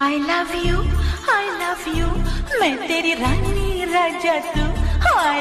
I love you, I love you, मैं तेरी रानी राजा तू। I